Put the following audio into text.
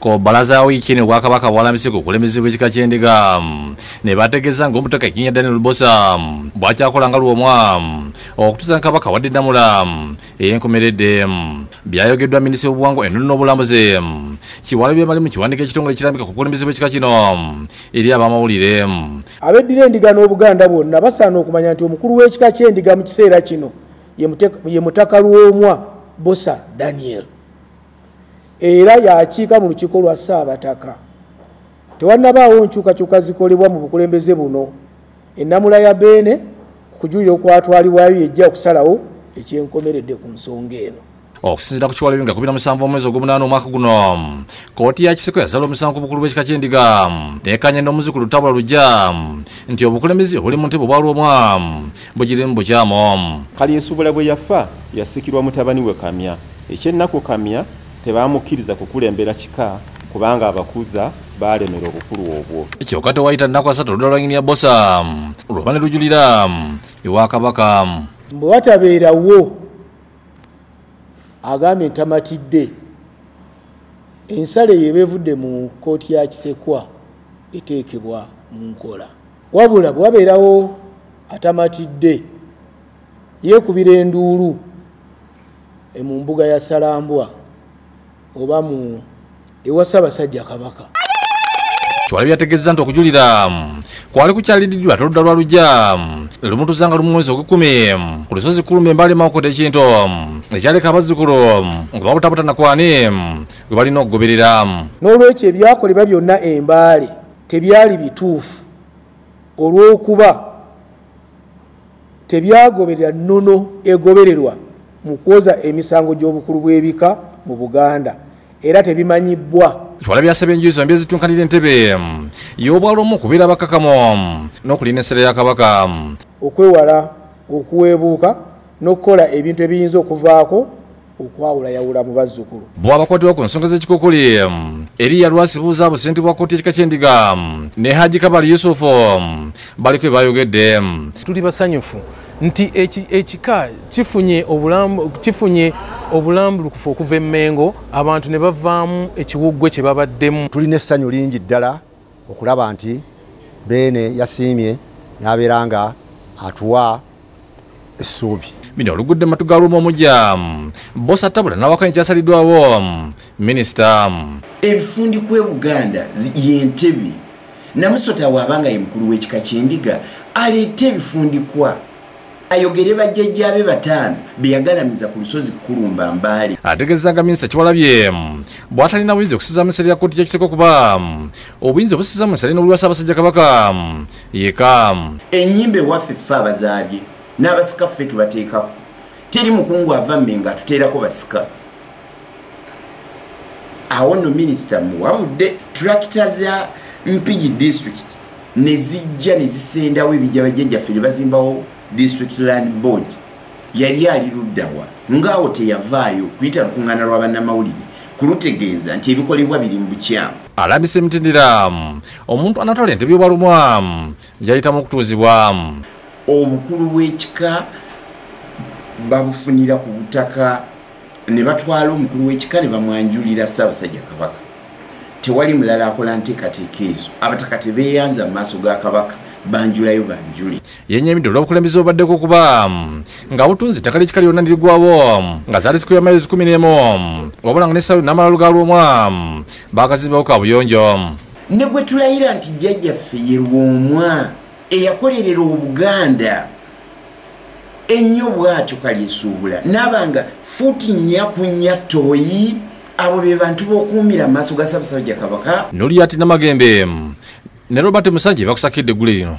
ku bbalaza wiiki eno obwakabaka bwalambise ku kulemezebwa ekika ky'endiga ne bategeeza ng'omutaka ekinya daniel bosa bwakyakola nga lwomwa okutuusa nkabaka wadde ddamula ey'enkomeredde byayogeddwa minisita w'obuwangwa ennono n'obulamuzi kiwala byemali mu kiwandiiko ekitongole kirambika ku kulemezebwa ekika kino eri abamawulire abeddira endiga n'obuganda bwonna basaana okumanya nti omukulu w'ekika ky'endiga mu kiseera kino ye mutaka lw'omwa bosa daniel era yakiika mu lukiiko lwa ssaabataka tewannabaawo nkyukakyuka zikolebwa mu bukulembeze buno. Ennamula ya beene kujulira okwatwalibwayo yejja okusalawo ekyenkomeredde ku nsonga eno. Okusinziira ku kiwala nga 17 omwezi ogw'omunaana omwaka guno kooti ya kiseko yasala omusango ku bukulu bw'ekika ky'endiga. Nekanya n'omuzikulu lutabula lujja nti obukulembeze obuli mu ntebe obwalwomwa bugirimu bukyamu. Kalyesuubula bwe yafa yasikirwa mutabani we kamya. Ekyennaku kamya tebaamukkiriza kukulembera kika kubanga abakuza baalemera obukulu obwo. Kyokka tewayita nnaku asatu oludda lwanyini ya bosa lwoba ne lujulira ewa kabaka. Bwe watabeerawo agambye ntamatidde ensala eyo eba evudde mu kooti ya kisekwa eteekebwa mu nkola. Wabula bwe wabeerawo atamatidde yeekubira enduulu e mu mbuga ya salambwa oba mu ewa ssaabasajja kabaka. Kiwala byategeeza nti okujulira kwali kukyalididdwa ate oludda lwalujja lumutuusa nga lumu mwezi ogwekumi ku lusozi kulumba embali maokota ekintu ekyaleka abazzukulu nga babutabuta kwani gwe balina okugoberera. N'olwekyo ebyakolebwa byonna embaale tebyali bituufu olw'okuba tebyagoberera nnono egobererwa mu kwoza emisango gy'obukulu bw'ebika mu buganda era tebimanyibbwa. Kiwala byasabye enjuyi zombi ezitunkanira entebe y'obwalomu okubeera abakakamu n'okulinda ensera ya kabaka okwewala okuweebuuka n'okukola ebintu ebiyinza okuvaako okwawulayawula mu bazzukulu. Bwabakwatibwa ku nsonga z'ekikokuli eriya lwasibuuza busente bwa kooti ekika ky'endiga ne haji kabali yusufu baliko bye bayogedde tuli basanyufu nti eki- ekika kifunye obulambu- kifunye obulambulukufu okuva emmengo abantu ne bavaamu ekiwuggwe kye babaddemu. Tulina essanyu lingi ddala okulaba nti beene yasiimye n'abeera nga atuwa essuubi. Bino olugudde matu ga lumu omujja bosa tabula n'awakanya kyasaliddwawo. Minisita. Ebifundikwa e buganda zi- yentebe namusota waabanga ye mukulu w'ekika ky'endiga aleete ebifundikwa ayogere bajjajjaabe bataano beyagalamiza ku lusozi kulumba mbaale ategeeza nga minisita kiwalabye bw'atalina buyinza okusizaamu ensala ya kooti kyekiseko kuba obuyinza obusizaamu ensala eno buli wa ssaabasajja kabaka. Yeka. Ennyimba ewaffe ffe abazaabye n'abasika ffe tubateekako teri mukungu ava mmenga atuteerako basika. Awo nno minisita muwabudde tulakita za mpigi district ne zijja ne zisendawo ebijja bajjajjaffe ne bazimbawo district land board yali ali luddawa ngaawo teyavaayo kuyita lukuŋŋaana lwa bannamawulire kulutegeeza nti ebikolebwa biri mu bukyamu. Alambisa emitendera omuntu anatwala entebe y'obwalumwa gyayitamu okutuuzibwa obukulu bw'ekika babufunira ku butaka ne batwala omukulu w'ekika ne bamwanjulira ssaabasajja kabaka. Tewali mulala akola nteekateeka ezo. Abataka tebeeyanza mu maaso ga kabaka banjulayo banjule yenyamidde olw'obukulembeze obubaddeko okuba nga butunzi ettaka ly'ekika lyonna ndirigwawo nga zaali zikuya mayezi 11 wabula nga n'essaawa n'amalalu ga lwomwa baakazimbawo kabuyonjo ne gwe tulayira nti jjajjaffe ye lwomwa eyakolerera obuganda ennyo bw'atyo kalyesuubula n'abanga futi nnya ku nnya toyi abo be bantu b'okuumira mu maaso ga ssaabasajja kabaka. Noliyati namagembe ne robert musanje bakusakidde eggule lino